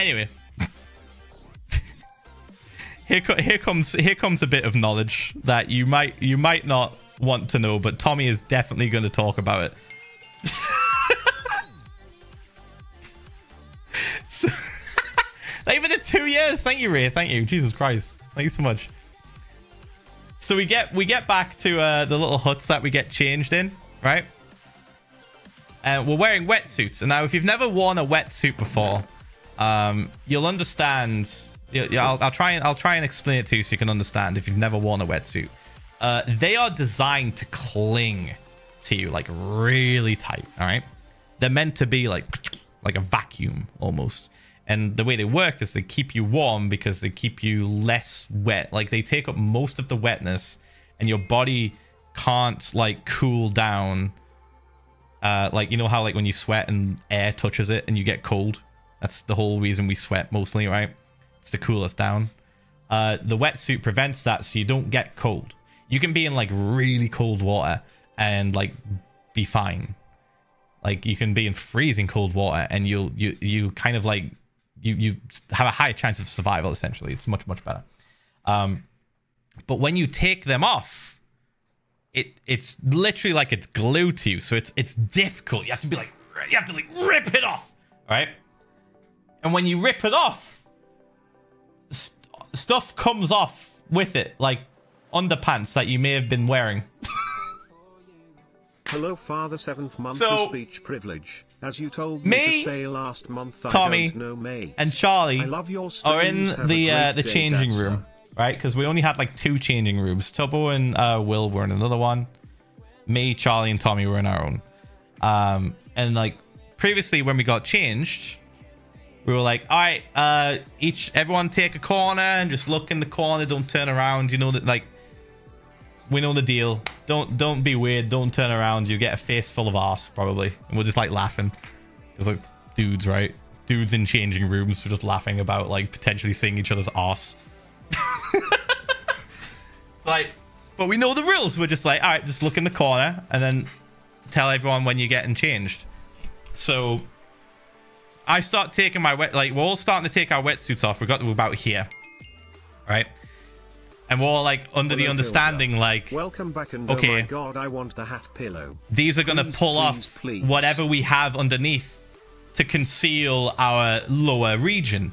Anyway. here, here comes here comes a bit of knowledge that you might you might not want to know, but Tommy is definitely going to talk about it. so, like been two years. Thank you, Ray. Thank you. Jesus Christ. Thank you so much. So we get we get back to uh, the little huts that we get changed in, right? And we're wearing wetsuits. And now, if you've never worn a wetsuit before, um, you'll understand. I'll, I'll try and I'll try and explain it to you so you can understand if you've never worn a wetsuit. Uh, they are designed to cling to you like really tight. All right, they're meant to be like like a vacuum almost. And the way they work is they keep you warm because they keep you less wet. Like they take up most of the wetness, and your body can't like cool down. Uh, like you know how like when you sweat and air touches it and you get cold. That's the whole reason we sweat mostly, right? It's to cool us down. Uh, the wetsuit prevents that, so you don't get cold. You can be in like really cold water and like be fine. Like you can be in freezing cold water and you'll you you kind of like you you have a higher chance of survival. Essentially, it's much much better. Um, but when you take them off, it it's literally like it's glued to you, so it's it's difficult. You have to be like you have to like rip it off, right? And when you rip it off, st stuff comes off with it, like underpants that you may have been wearing. Hello, Father, seventh month So- speech privilege. As you told me, Me, to say last month, Tommy, I don't know, mate. and Charlie I love your are in the uh, the changing room, right? Because we only had like two changing rooms. Tubbo and uh, Will were in another one. Me, Charlie, and Tommy were in our own. Um, and like previously, when we got changed, we were like, all right, uh, each everyone take a corner and just look in the corner. Don't turn around. You know that like we know the deal. Don't don't be weird. Don't turn around. You get a face full of arse probably, and we're just like laughing because like dudes, right? Dudes in changing rooms, we're just laughing about like potentially seeing each other's arse. like, but we know the rules. We're just like, all right, just look in the corner and then tell everyone when you're getting changed. So I start taking my wet, like we're all starting to take our wetsuits off. We got to about here, right? And we're all like under the understanding, Philza. like Welcome back and Okay. oh my god, I want the hat pillow. these are going to Please, pull please, off please. whatever we have underneath to conceal our lower region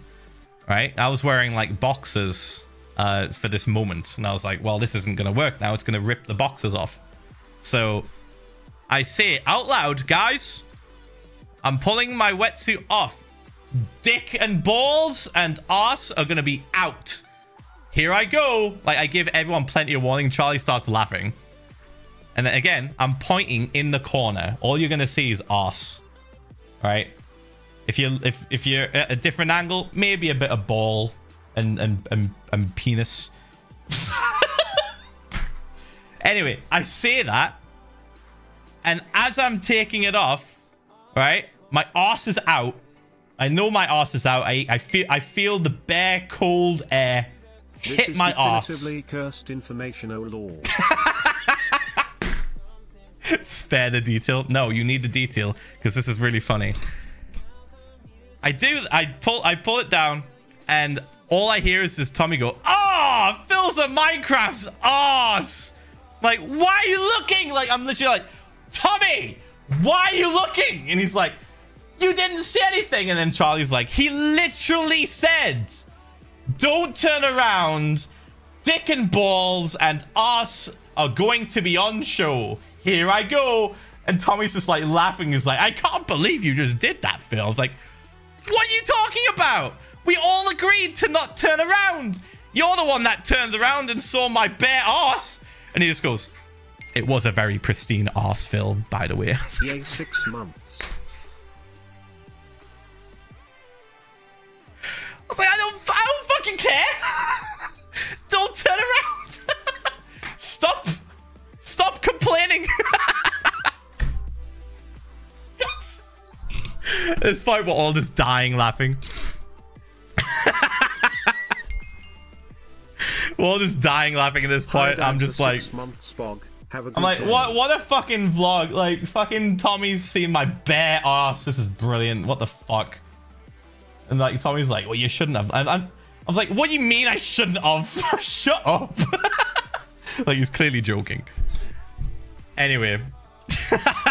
right i was wearing like boxers uh, for this moment and i was like well this isn't going to work now it's going to rip the boxers off so i say it out loud guys i'm pulling my wetsuit off dick and balls and ass are going to be out here i go like i give everyone plenty of warning charlie starts laughing and then again, I'm pointing in the corner. All you're gonna see is ass. Right? If you if if you're at a different angle, maybe a bit of ball and and and, and penis. anyway, I say that, and as I'm taking it off, right, my ass is out. I know my ass is out. I I feel I feel the bare cold air This hit is my definitively cursed information, oh lord. spare the detail. No, you need the detail because this is really funny. I do. I pull. I pull it down, and all I hear is this Tommy go, "Ah, oh, Philza Minecraft's ass." Like, why are you looking? Like, I'm literally like, Tommy, why are you looking? And he's like, you didn't say anything. And then Charlie's like, he literally said, don't turn around. Dick and balls and us are going to be on show. Here I go. And Tommy's just like laughing. He's like, I can't believe you just did that, Phil. I was like, what are you talking about? We all agreed to not turn around. You're the one that turned around and saw my bare ass. And he just goes, it was a very pristine ass, film, by the way. Yay, six months. I was like, I don't, I don't fucking care. don't turn around. Stop. Stop complaining. It's fine. We're all just dying laughing. we're all just dying laughing at this point. I'm just like, month spog. Have a I'm like, day. what? What a fucking vlog! Like, fucking Tommy's seeing my bare ass. This is brilliant. What the fuck? And like Tommy's like, well, you shouldn't have. And I'm, I was like, what do you mean I shouldn't have? Shut up. like he's clearly joking. Anyway.